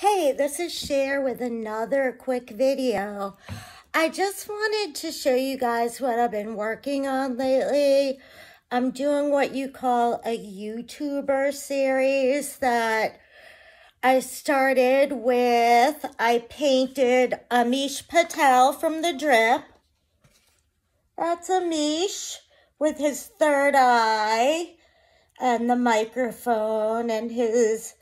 Hey, this is Cher with another quick video. I just wanted to show you guys what I've been working on lately. I'm doing what you call a YouTuber series that I started with. I painted Amish Patel from The Drip. That's Amish with his third eye and the microphone and his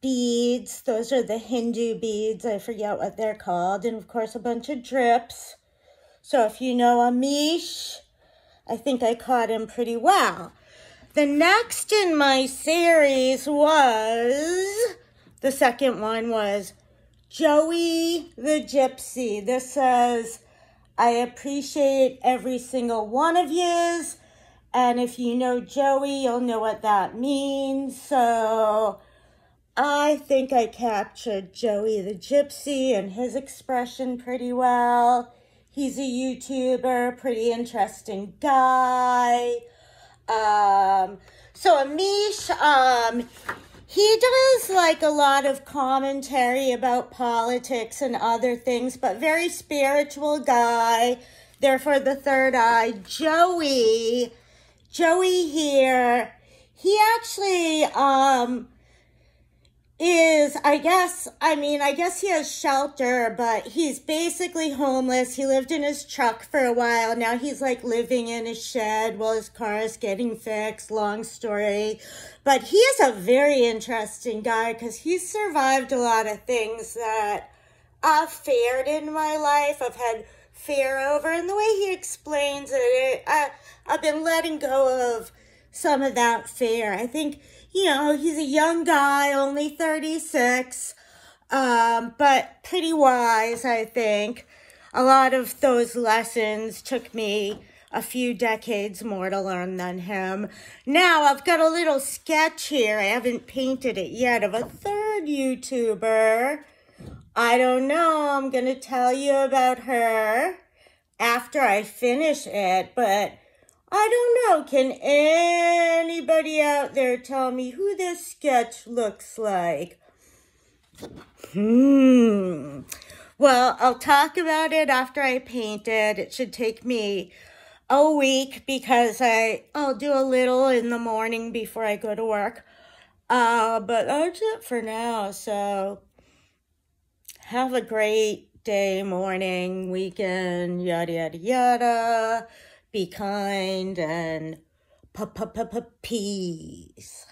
beads. Those are the Hindu beads. I forget what they're called. And of course, a bunch of drips. So if you know Amish, I think I caught him pretty well. The next in my series was, the second one was Joey the Gypsy. This says, I appreciate every single one of yous. And if you know Joey, you'll know what that means. So I think I captured Joey the Gypsy and his expression pretty well. He's a YouTuber, pretty interesting guy. Um, so Amish, um, he does like a lot of commentary about politics and other things, but very spiritual guy. Therefore, the third eye, Joey. Joey here, he actually, um, is, I guess, I mean, I guess he has shelter, but he's basically homeless. He lived in his truck for a while. Now he's like living in a shed while his car is getting fixed. Long story. But he is a very interesting guy because he's survived a lot of things that I've feared in my life. I've had fear over. And the way he explains it, I, I've been letting go of some of that fear. I think you know, he's a young guy, only 36, um, but pretty wise, I think. A lot of those lessons took me a few decades more to learn than him. Now, I've got a little sketch here. I haven't painted it yet of a third YouTuber. I don't know. I'm going to tell you about her after I finish it, but I don't know. Can anybody out there tell me who this sketch looks like? Hmm. Well, I'll talk about it after I paint it. It should take me a week because I, I'll do a little in the morning before I go to work. Uh, but that's it for now. So have a great day, morning, weekend, yada, yada, yada be kind and p p p peace.